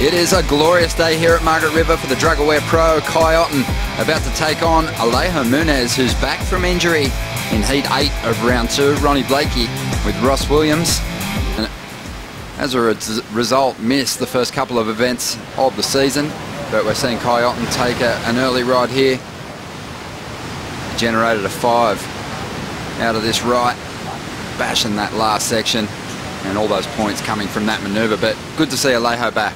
It is a glorious day here at Margaret River for the Drug Aware Pro. Kai Otton about to take on Alejo Muniz, who's back from injury in Heat 8 of round 2. Ronnie Blakey with Ross Williams. And as a result, missed the first couple of events of the season. But we're seeing Kai Otton take a, an early ride here. Generated a 5 out of this right, bashing that last section and all those points coming from that manoeuvre. But good to see Alejo back.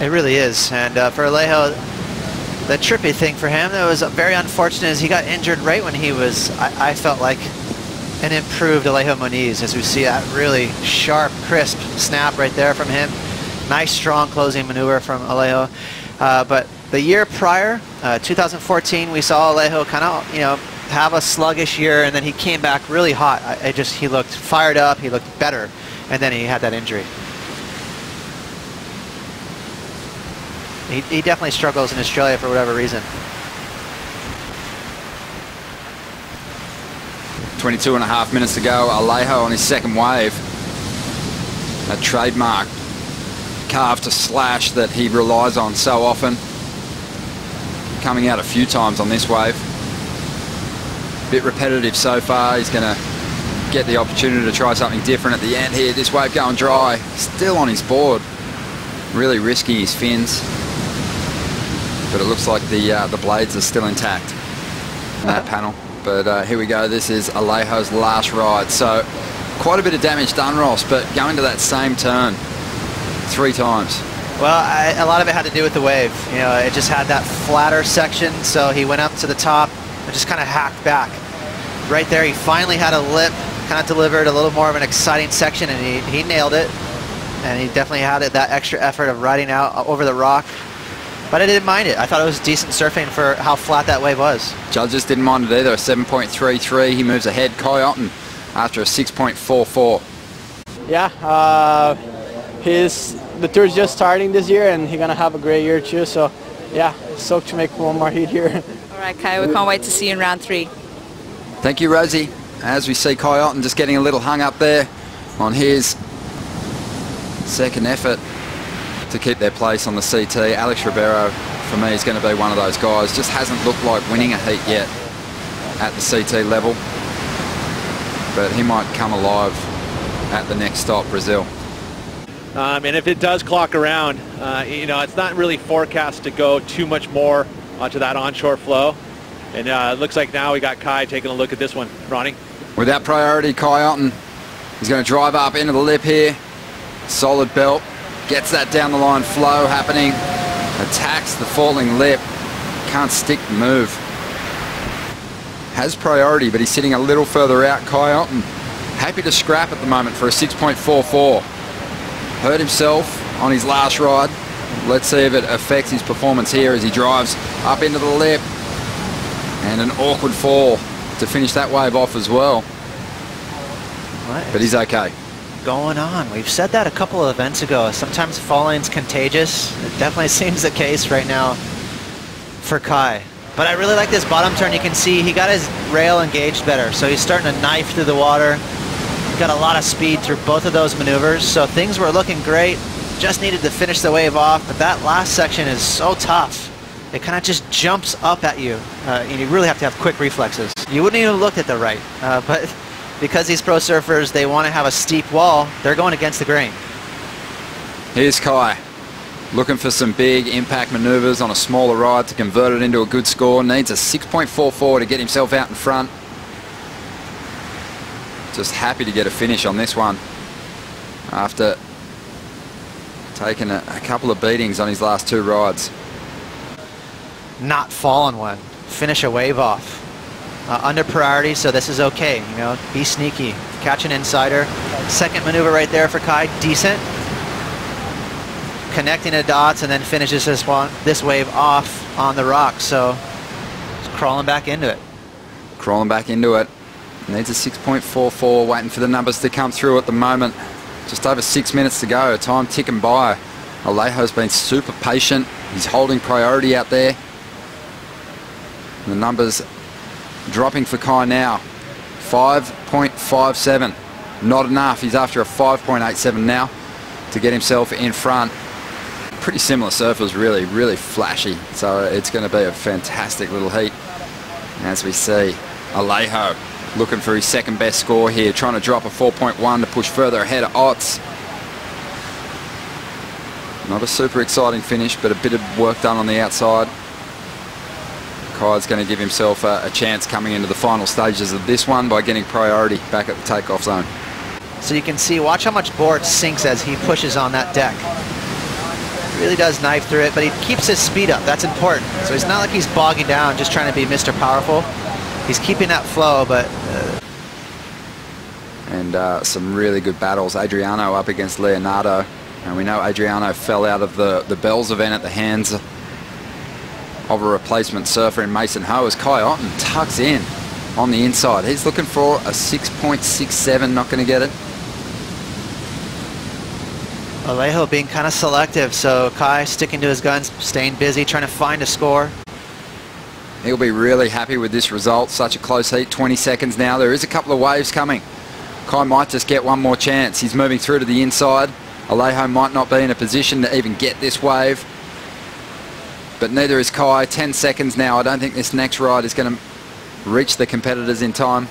It really is. And uh, for Alejo, the trippy thing for him that was very unfortunate is he got injured right when he was, I, I felt like, an improved Alejo Muniz as we see that really sharp, crisp snap right there from him. Nice, strong closing maneuver from Alejo. Uh, but the year prior, uh, 2014, we saw Alejo kind of, you know, have a sluggish year, and then he came back really hot. I, I just he looked fired up, he looked better, and then he had that injury. He, he definitely struggles in Australia for whatever reason. 22 and a half minutes to go. Alejo on his second wave. A trademark calf to slash that he relies on so often. Coming out a few times on this wave. Bit repetitive so far. He's going to get the opportunity to try something different at the end here. This wave going dry. Still on his board. Really risking his fins but it looks like the uh, the blades are still intact in that panel. But uh, here we go. This is Alejo's last ride. So quite a bit of damage done, Ross, but going to that same turn three times. Well, I, a lot of it had to do with the wave. You know, it just had that flatter section, so he went up to the top and just kind of hacked back. Right there, he finally had a lip, kind of delivered a little more of an exciting section, and he, he nailed it. And he definitely had it, that extra effort of riding out over the rock but I didn't mind it. I thought it was decent surfing for how flat that wave was. Judges didn't mind it either. A 7.33. He moves ahead. Kai Otton after a 6.44. Yeah, uh, his the tour's just starting this year, and he's gonna have a great year too. So, yeah, stoked to make one more heat here. All right, Kai. We can't wait to see you in round three. Thank you, Rosie. As we see Kai Otton just getting a little hung up there on his second effort to keep their place on the CT. Alex Ribeiro, for me, is going to be one of those guys. Just hasn't looked like winning a heat yet at the CT level. But he might come alive at the next stop, Brazil. Um, and if it does clock around, uh, you know, it's not really forecast to go too much more onto that onshore flow. And uh, it looks like now we got Kai taking a look at this one. Ronnie? With that priority, Kai Otton is going to drive up into the lip here. Solid belt. Gets that down the line flow happening. Attacks the falling lip. Can't stick the move. Has priority, but he's sitting a little further out. Kai Otton happy to scrap at the moment for a 6.44. Hurt himself on his last ride. Let's see if it affects his performance here as he drives up into the lip. And an awkward fall to finish that wave off as well. But he's okay going on? We've said that a couple of events ago. Sometimes falling's contagious. It definitely seems the case right now for Kai. But I really like this bottom turn. You can see he got his rail engaged better. So he's starting to knife through the water. Got a lot of speed through both of those maneuvers. So things were looking great. Just needed to finish the wave off. But that last section is so tough. It kind of just jumps up at you. Uh, and you really have to have quick reflexes. You wouldn't even look at the right. Uh, but because these pro surfers, they want to have a steep wall, they're going against the grain. Here's Kai, looking for some big impact maneuvers on a smaller ride to convert it into a good score. Needs a 6.44 to get himself out in front. Just happy to get a finish on this one after taking a, a couple of beatings on his last two rides. Not falling one. Finish a wave off uh, under priority, so this is okay. You know, be sneaky. Catch an insider. Second maneuver right there for Kai, decent. Connecting the dots and then finishes this one, this wave off on the rock. So just crawling back into it. Crawling back into it. Needs a 6.44, waiting for the numbers to come through at the moment. Just over six minutes to go, time ticking by. Alejo's been super patient. He's holding priority out there. The numbers dropping for Kai now. 5.57. Not enough. He's after a 5.87 now. to get himself in front. Pretty similar surfers, really, really flashy. So it's going to be a fantastic little heat. As we see, Alejo looking for his second best score here, trying to drop a 4.1 to push further ahead of Otts. Not a super exciting finish, but a bit of work done on the outside. Kai's going to give himself a, a, chance coming into the final stages of this one by getting priority back at the takeoff zone. So you can see, watch how much board sinks as he pushes on that deck. Really does knife through it, but he keeps his speed up. That's important. So it's not like he's bogging down, just trying to be Mr. Powerful. He's keeping that flow, but... Uh... And uh, some really good battles. Adriano up against Leonardo. And we know Adriano fell out of the, the Bells event at the hands of a replacement surfer in Mason Ho as Kai Otton tucks in on the inside. He's looking for a 6.67, not going to get it. Alejo being kind of selective, so Kai sticking to his guns, staying busy, trying to find a score. He'll be really happy with this result. Such a close heat, 20 seconds now. There is a couple of waves coming. Kai might just get one more chance. He's moving through to the inside. Alejo might not be in a position to even get this wave. But neither is Kai. 10 seconds now. I don't think this next ride is going to reach the competitors in time.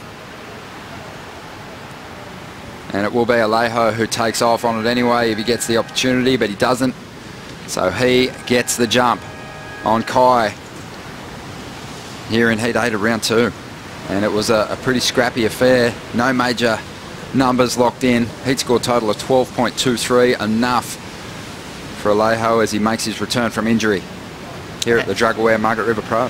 And it will be Alejo who takes off on it anyway if he gets the opportunity, but he doesn't. So he gets the jump on Kai here in Heat 8 of round 2. And it was a, a pretty scrappy affair. No major numbers locked in. Heat score total of 12.23, enough for Alejo as he makes his return from injury here at the Drug Aware Margaret River Pro.